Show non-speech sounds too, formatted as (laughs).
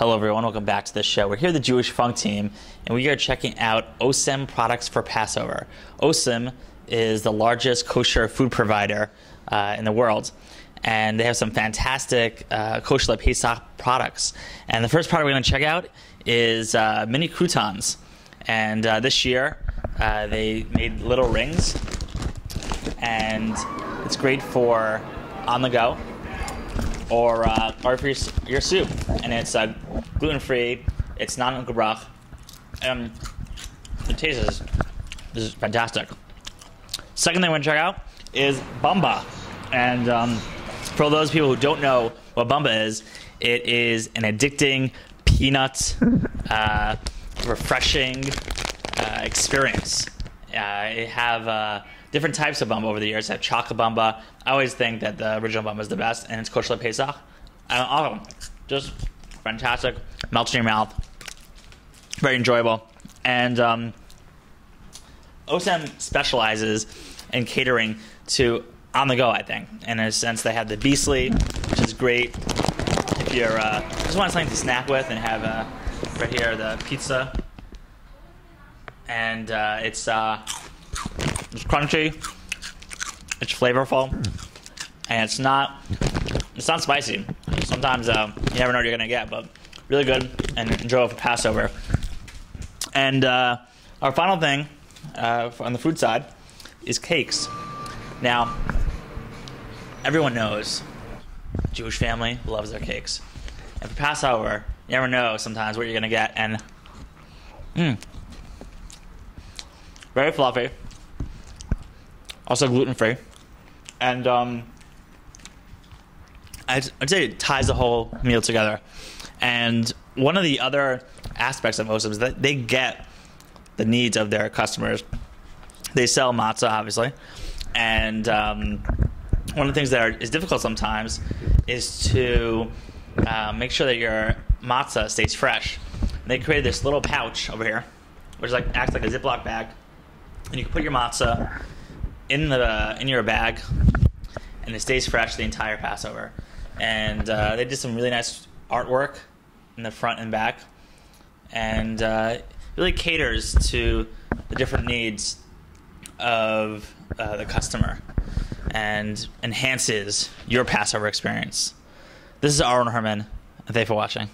Hello, everyone. Welcome back to the show. We're here, the Jewish Funk team, and we are checking out Osem products for Passover. Osem is the largest kosher food provider uh, in the world, and they have some fantastic uh, kosher Pesach products. And the first product we're going to check out is uh, mini croutons. And uh, this year, uh, they made little rings, and it's great for on the go or uh, or for your, your soup, and it's uh, gluten free. It's non gebrach. Um, the taste is this is fantastic. Second thing I want to check out is Bamba, and um, for those people who don't know what Bamba is, it is an addicting peanut, (laughs) uh, refreshing uh, experience. Uh, I have uh, different types of bamba over the years. I have chocolate bamba. I always think that the original bamba is the best, and it's kosher pesach. And all of them, just fantastic. Melts in your mouth. Very enjoyable. And um, Osem specializes in catering to on the go. I think, in a sense, they have the Bissli, which is great if you're uh, just want something to snack with and have uh, right here the pizza and uh, it's uh, it's crunchy, it's flavorful, and it's not it's not spicy. Sometimes uh, you never know what you're gonna get, but really good and enjoyable for Passover. And uh, our final thing uh, on the food side is cakes. Now, everyone knows Jewish family loves their cakes, and for Passover, you never know sometimes what you're gonna get, and. Mm, very fluffy, also gluten free, and um, I'd, I'd, say it ties the whole meal together. And one of the other aspects of Osem is that they get the needs of their customers. They sell matzah, obviously, and um, one of the things that are, is difficult sometimes is to uh, make sure that your matzah stays fresh. And they created this little pouch over here, which like acts like a Ziploc bag and you can put your matzah in the in your bag, and it stays fresh the entire Passover. And uh, they did some really nice artwork in the front and back, and uh, really caters to the different needs of uh, the customer and enhances your Passover experience. This is Aaron Herman. Thank you for watching.